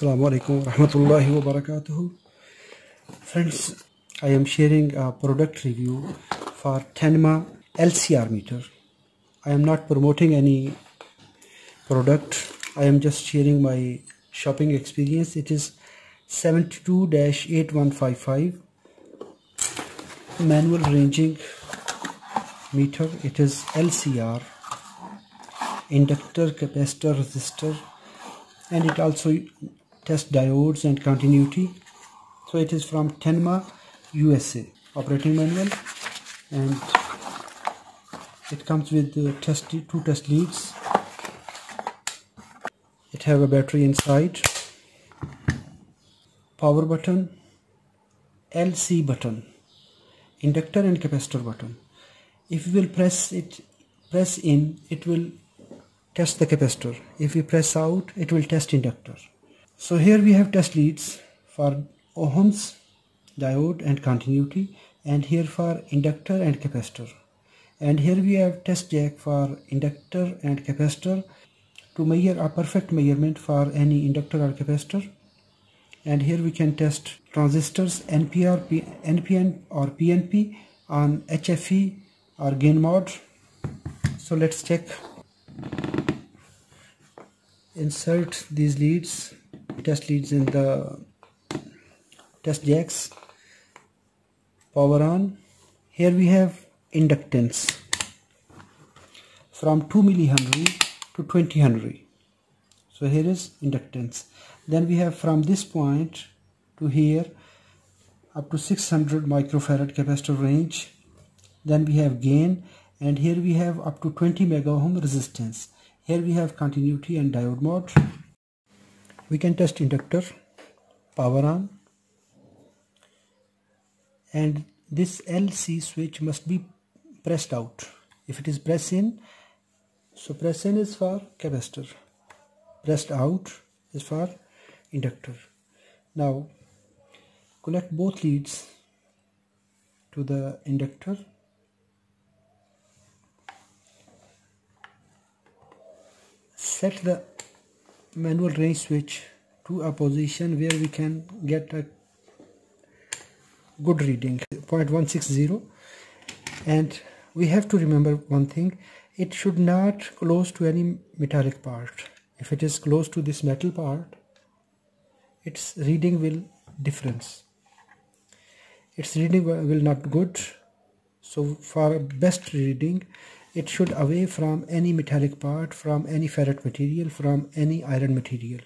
Assalamu alaikum warahmatullahi wabarakatuh. Friends, I am sharing a product review for Tenma LCR meter. I am not promoting any product. I am just sharing my shopping experience. It is 72-8155 manual ranging meter. It is LCR inductor, capacitor, resistor and it also tests diodes and continuity. So it is from Tenma USA operating manual. And it comes with the test two test leads. It have a battery inside. Power button. LC button. Inductor and capacitor button. If you will press it press in it will test the capacitor. If we press out, it will test inductor. So here we have test leads for ohms, diode and continuity and here for inductor and capacitor. And here we have test jack for inductor and capacitor to measure a perfect measurement for any inductor or capacitor. And here we can test transistors NPR, P, NPN or PNP on HFE or gain mod. So let's check insert these leads test leads in the test jacks power on. Here we have inductance from 2 millihenry to 20 henry so here is inductance. Then we have from this point to here up to 600 microfarad capacitor range. Then we have gain and here we have up to 20 mega ohm resistance. Here we have continuity and diode mod we can test inductor power on and this LC switch must be pressed out. If it is pressed in so press in is for capacitor. Pressed out is for inductor. Now connect both leads to the inductor. Set the manual range switch to a position where we can get a good reading 0.160 and we have to remember one thing it should not close to any metallic part. If it is close to this metal part its reading will difference. Its reading will not good. So for best reading it should away from any metallic part from any ferrite material from any iron material.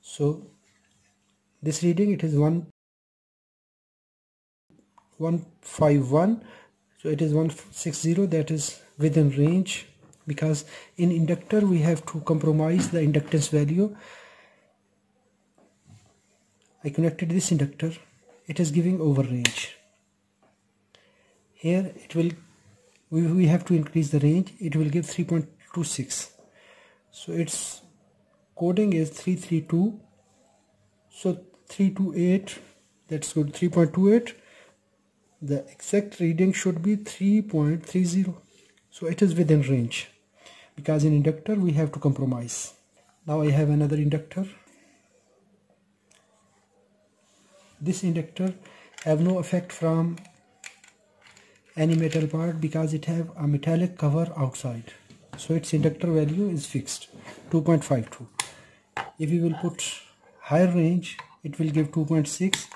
So this reading it is 1 151 so it is 160 that is within range because in inductor we have to compromise the inductance value. I connected this inductor. It is giving over range. Here it will we, we have to increase the range. It will give 3.26 so its coding is 332 so 328 that's good 3.28 the exact reading should be 3.30 so it is within range. Because in inductor we have to compromise. Now I have another inductor. This inductor have no effect from any metal part because it have a metallic cover outside. So its inductor value is fixed 2.52 if you will put higher range it will give 2.6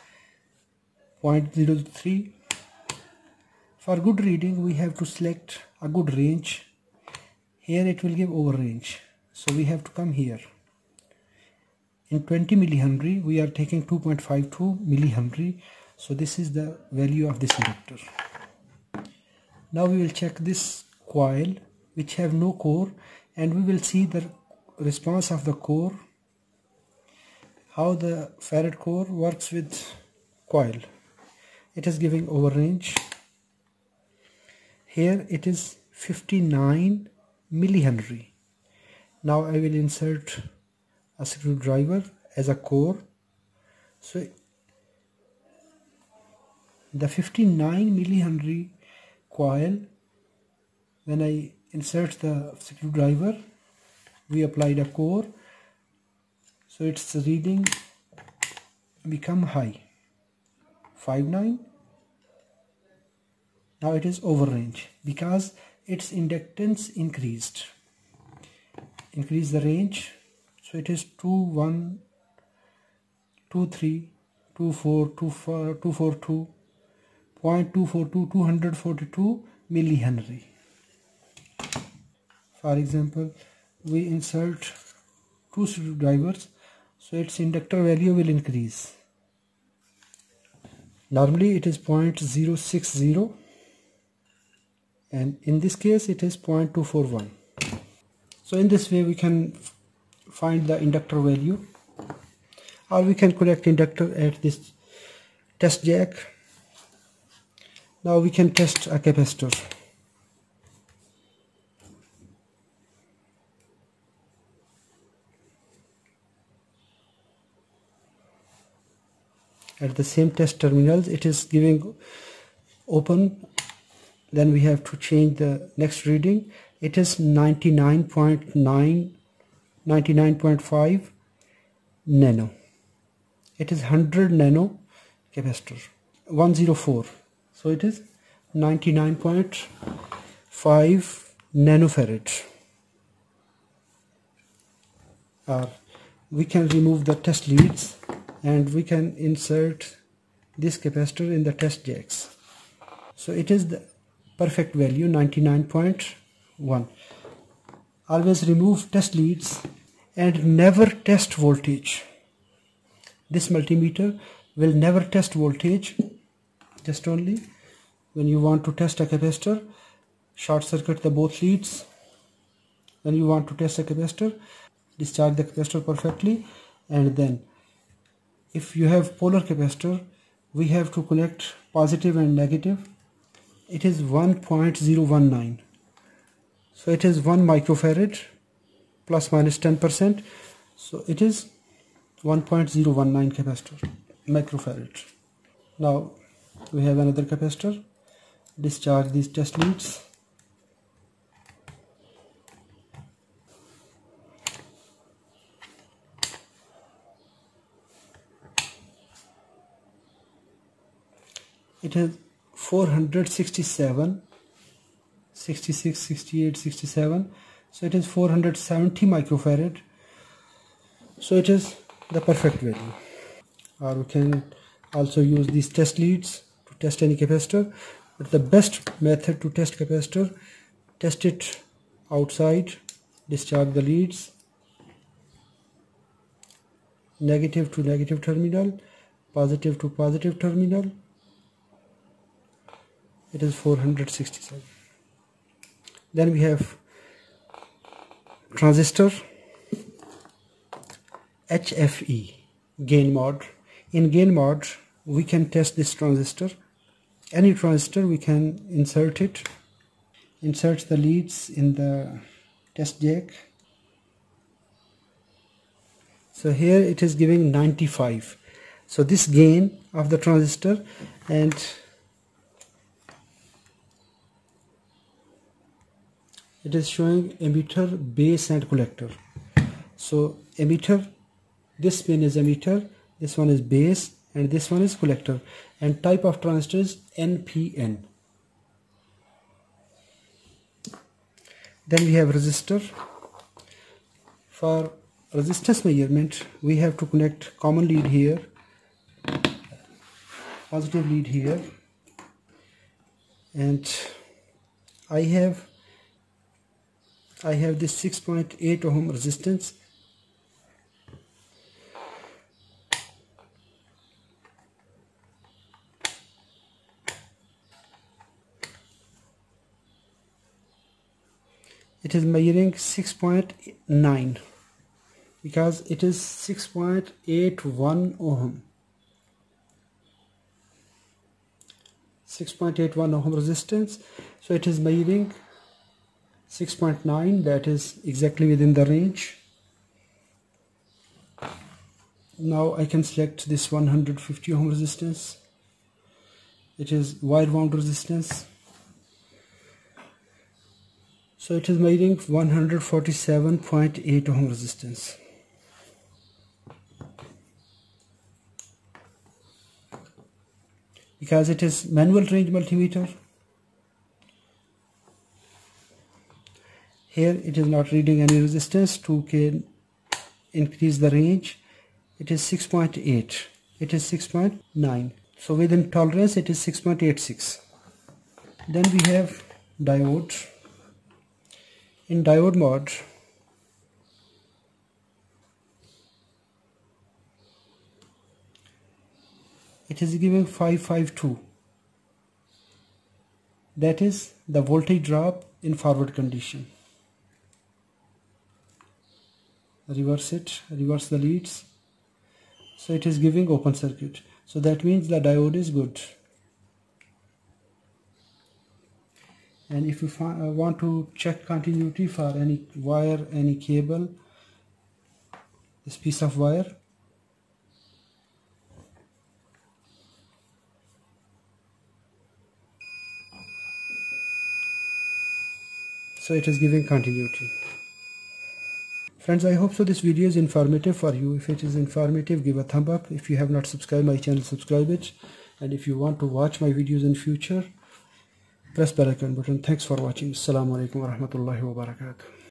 0.03 for good reading we have to select a good range. Here it will give over range. So we have to come here. In 20 millihenry we are taking 2.52 millihenry. So this is the value of this inductor now we will check this coil which have no core and we will see the response of the core how the ferrite core works with coil. It is giving over range here it is 59 millihenry. Now I will insert a screwdriver as a core. So the 59 millihenry coil when I insert the screwdriver we applied a core. So its reading become high 59 now it is over range because its inductance increased. Increase the range. So it is 2 1 2 3 2 4 2 4 2 4 2 0.242 242 millihenry. For example we insert two screwdrivers so its inductor value will increase. Normally it is 0.060 and in this case it is 0.241 so in this way we can find the inductor value or we can connect inductor at this test jack now we can test a capacitor at the same test terminals it is giving open. Then we have to change the next reading. It is 99.9 99.5 nano. It is 100 nano capacitor 104 so it is 99.5 nanofarad. Uh, we can remove the test leads and we can insert this capacitor in the test jacks. So it is the perfect value 99.1 always remove test leads and never test voltage. This multimeter will never test voltage just only when you want to test a capacitor short circuit the both leads. When you want to test a capacitor discharge the capacitor perfectly and then if you have polar capacitor we have to connect positive and negative. It is 1.019 so it is 1 microfarad plus minus 10 percent. So it is 1.019 capacitor microfarad. Now we have another capacitor discharge these test leads. It has 467 66 68 67 so it is 470 microfarad. So it is the perfect value. Or we can also use these test leads to test any capacitor but the best method to test capacitor test it outside discharge the leads negative to negative terminal positive to positive terminal. It is 467 then we have transistor HFE gain mode in gain mode we can test this transistor any transistor we can insert it. Insert the leads in the test jack. So here it is giving 95 so this gain of the transistor and it is showing emitter base and collector. So emitter this pin is emitter this one is base and this one is collector and type of transistor is NPN then we have resistor. For resistance measurement we have to connect common lead here positive lead here. And I have I have this 6.8 ohm resistance it is measuring 6.9 because it is 6.81 ohm. 6.81 ohm resistance. So it is measuring 6.9 that is exactly within the range. Now I can select this 150 ohm resistance. It is wire wound resistance so it is measuring 147.8 ohm resistance. Because it is manual range multimeter here it is not reading any resistance 2k increase the range. It is 6.8 it is 6.9 so within tolerance it is 6.86 then we have diode in diode mode. It is giving 552 that is the voltage drop in forward condition. Reverse it reverse the leads. So it is giving open circuit. So that means the diode is good and if you uh, want to check continuity for any wire any cable this piece of wire. So it is giving continuity. Friends i hope so this video is informative for you. If it is informative give a thumb up. If you have not subscribed my channel subscribe it. And if you want to watch my videos in future press bell icon button. Thanks for watching. Assalamu alaikum warahmatullahi wabarakatuh